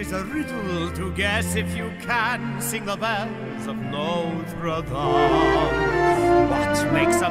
is a riddle to guess if you can sing the bells of Notre Dame. What makes a